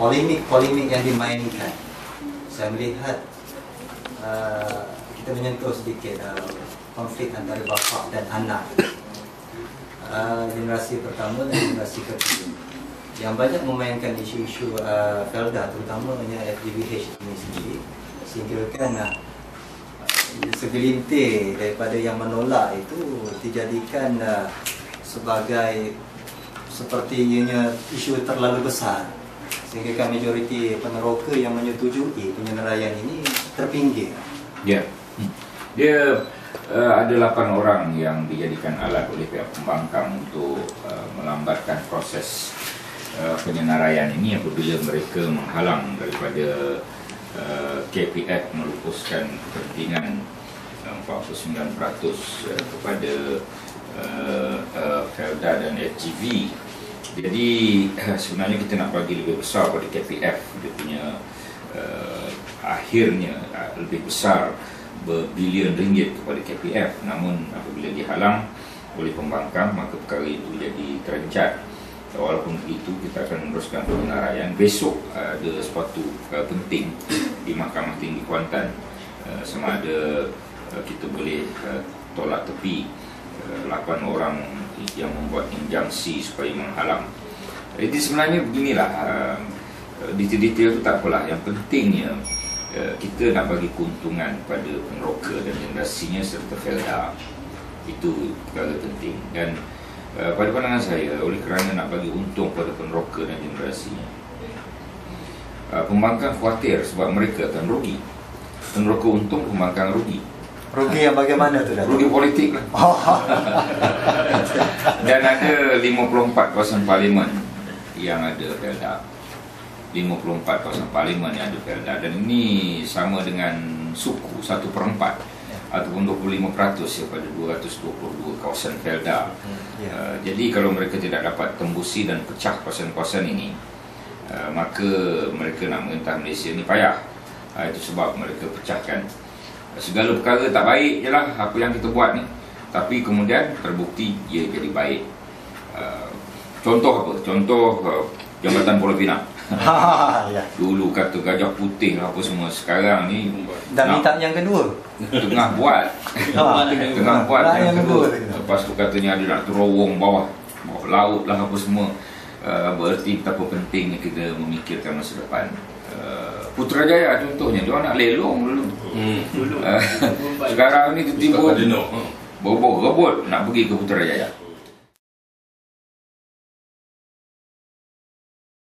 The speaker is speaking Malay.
polemik-polemik yang dimainkan. Saya melihat uh, kita menyentuh sedikit uh, konflik antara bapa dan anak. Uh, generasi pertama dan generasi kedua yang banyak memainkan isu-isu uh, Felda terutamanya FDBH ini sendiri sehingga kan uh, segelintir daripada yang menolak itu dijadikan uh, sebagai seperti ianya isu terlalu besar sehingga kan majoriti peneroka yang menyetujui penyelesaian ini terpinggir. Ya. Dia uh, ada 8 orang yang dijadikan alat oleh pihak pembangkang untuk uh, melambatkan proses uh, penyenaraian ini apabila mereka menghalang daripada uh, KPF melupuskan kepentingan uh, 49% uh, kepada uh, uh, Felda dan FGV jadi sebenarnya kita nak bagi lebih besar pada KPF dia punya uh, akhirnya uh, lebih besar berbilion ringgit kepada KPF namun apabila dihalang oleh pembangkang maka perkara itu jadi terencat walaupun begitu kita akan meneruskan pengenaraian. Besok uh, ada sesuatu uh, penting di Mahkamah Tinggi Kuantan. Uh, sama ada uh, kita boleh uh, tolak tepi 8 orang yang membuat injangsi supaya menghalang. Jadi sebenarnya beginilah uh, detail-detail itu tak apalah. Yang pentingnya uh, kita nak bagi keuntungan pada peneroka dan generasinya serta Felda. Itu perkara penting. Dan uh, pada pandangan saya, oleh kerana nak bagi untung pada peneroka dan generasinya, uh, pembangkang khawatir sebab mereka akan rugi. Peneroka untung, pembangkang rugi. Rugi yang bagaimana tu dah? Rugi politik lah. Dan ada 54 kawasan parlimen yang ada Felda. 54 kawasan parlimen yang ada Felda. Dan ini sama dengan suku, satu per empat ataupun 25% daripada 222 kawasan Felda. Uh, jadi kalau mereka tidak dapat tembusi dan pecah kawasan-kawasan ini, uh, maka mereka nak mengentah Malaysia ini payah. Uh, itu sebab mereka pecahkan segala perkara tak baik je lah apa yang kita buat ni. Tapi kemudian terbukti ia jadi baik. Uh, contoh apa? contoh uh, Jambatan Pulau Pinang. Ya. dulu kata gajah putih lah apa semua sekarang ni dah minta yang kedua? tengah buat. Tengah buat yang, yang kedua. kedua lepas tu katanya ada nak terowong bawah. Bawah laut lah apa semua. Uh, bererti betapa pentingnya kita memikirkan masa depan. Uh, Putrajaya contohnya dia nak lelong dulu Hmm. Sekarang ni tiba-tiba Bobo rebut nak pergi ke Putrajaya.